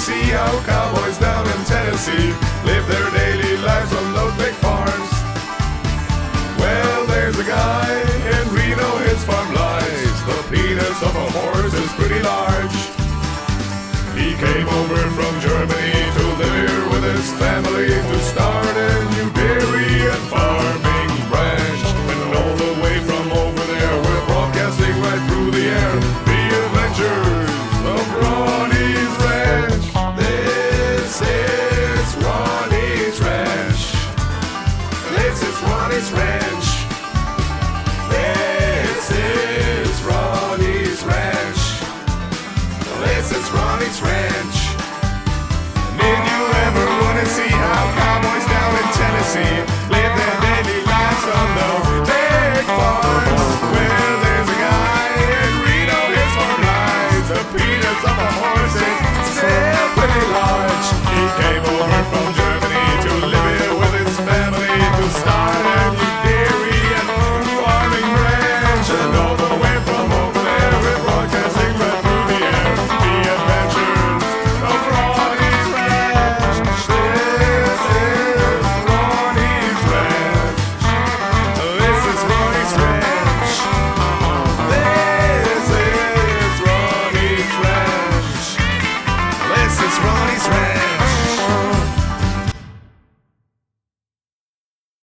see how cowboys down in Tennessee live their daily lives on those big farms. Well, there's a guy in Reno, his farm lies. The penis of a horse is pretty large. He came This is Ronny's Ranch.